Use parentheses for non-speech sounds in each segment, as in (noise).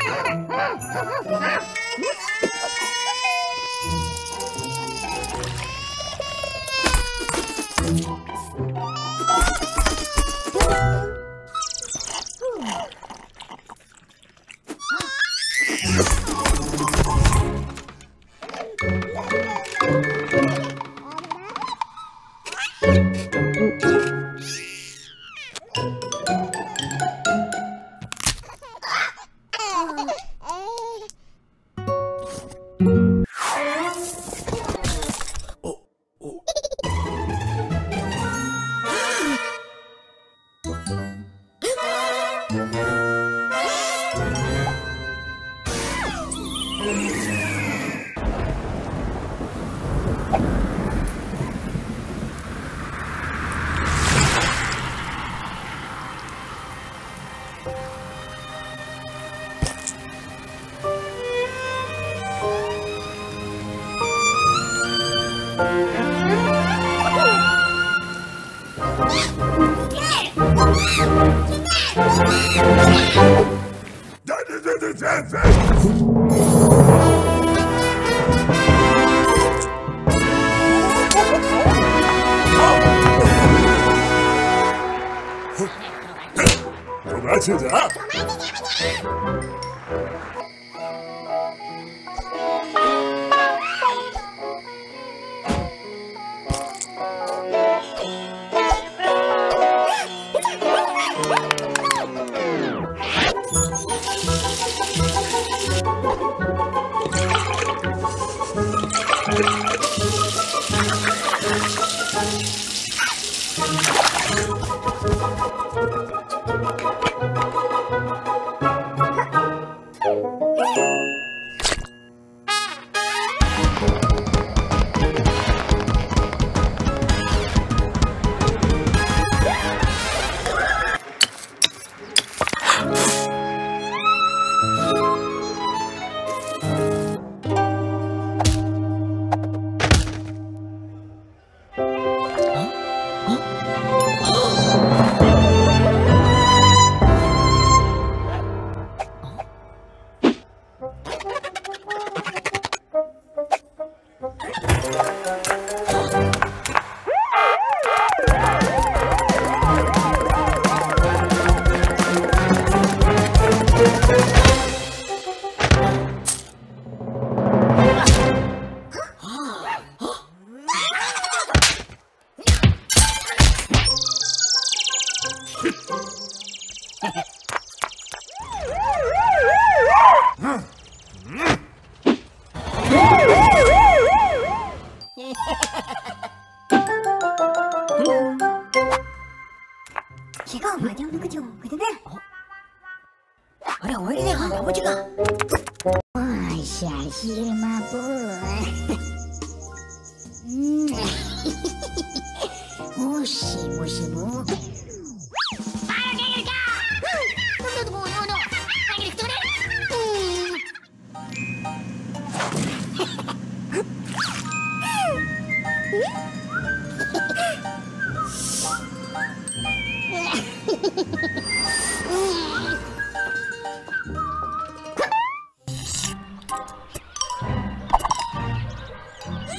Ha ha ha! 亲子。어래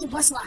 你不说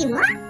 青蛙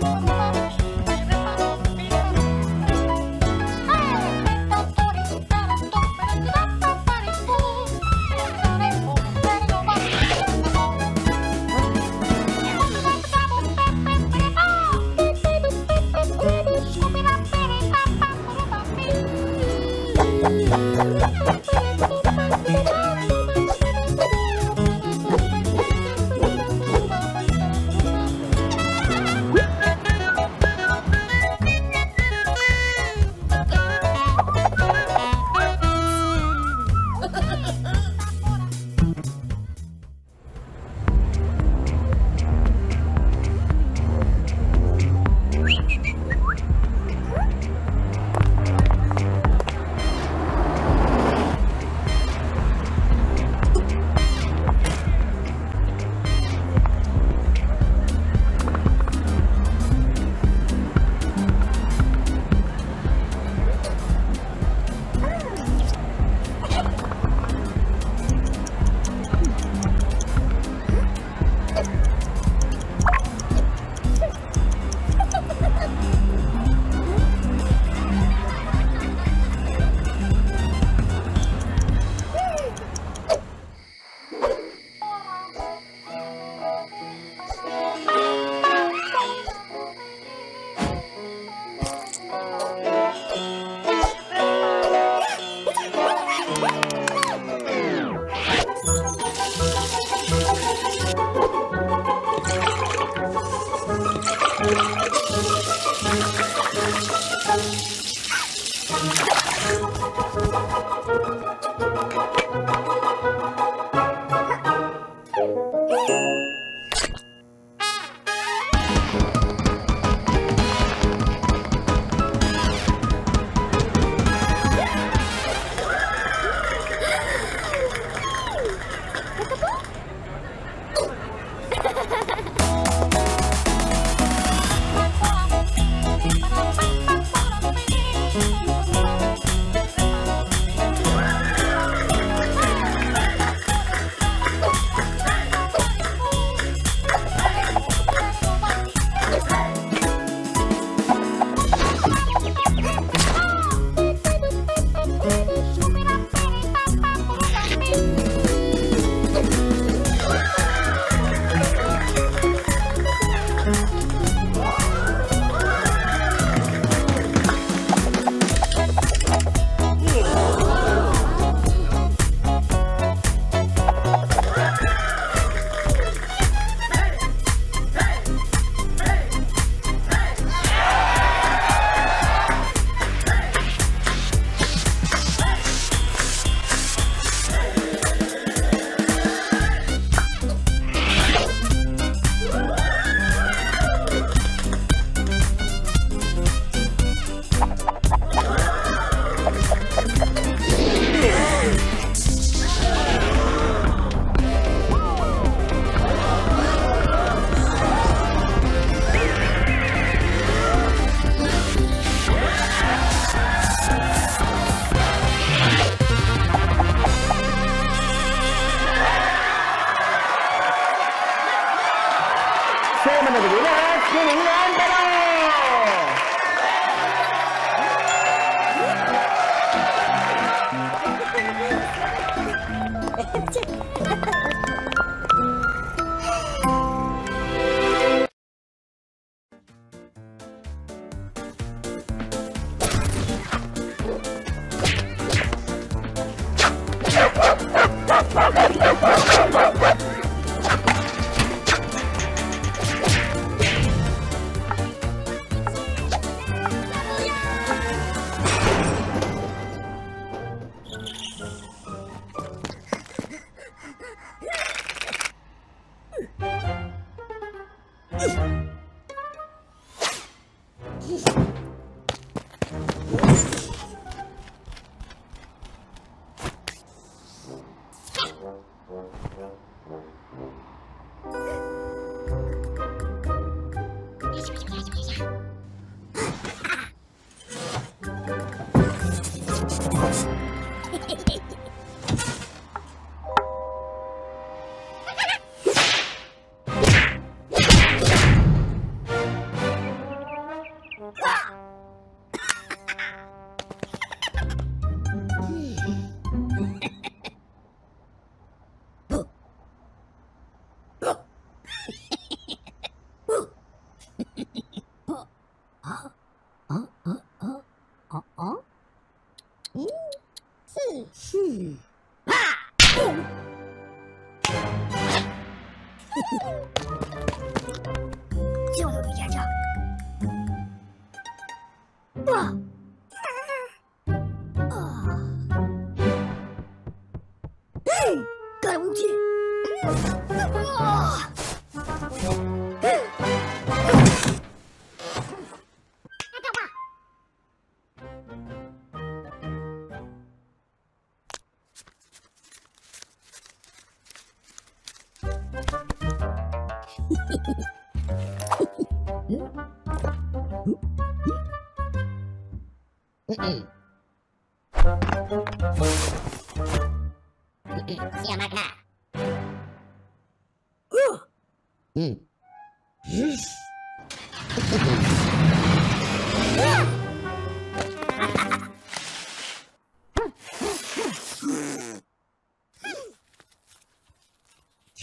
mama.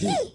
Hey!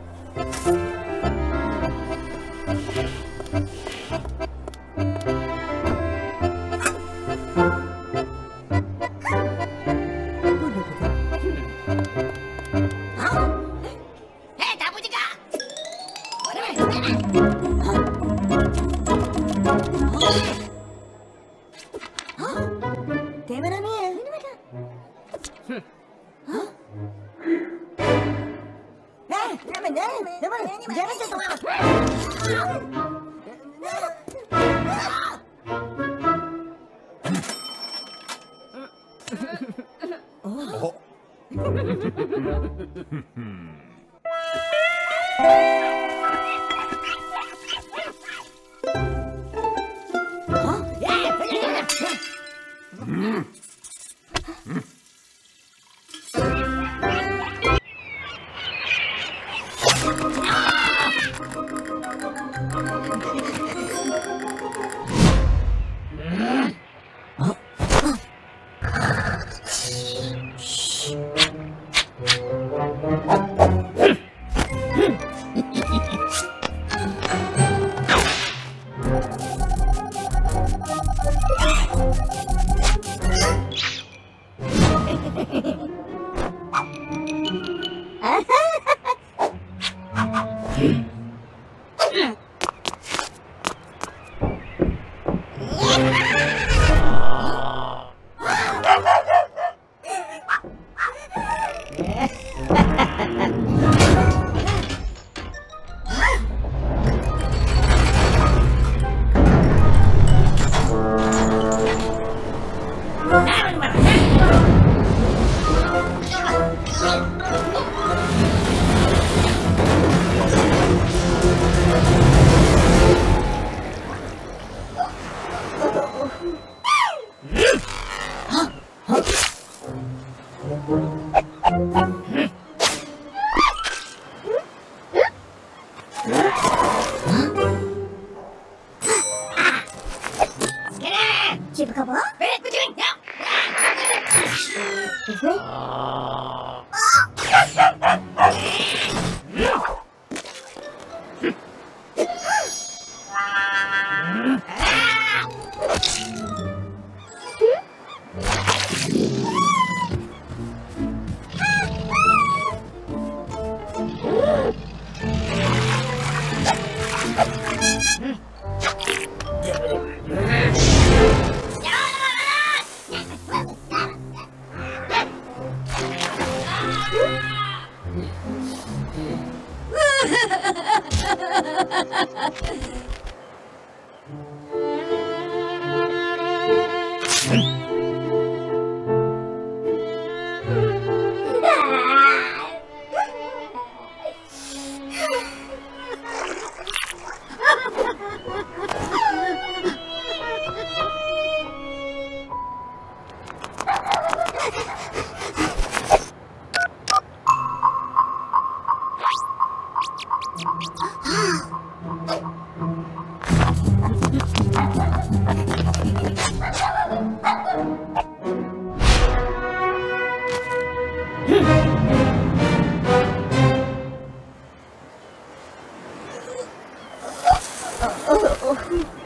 Oh. (laughs)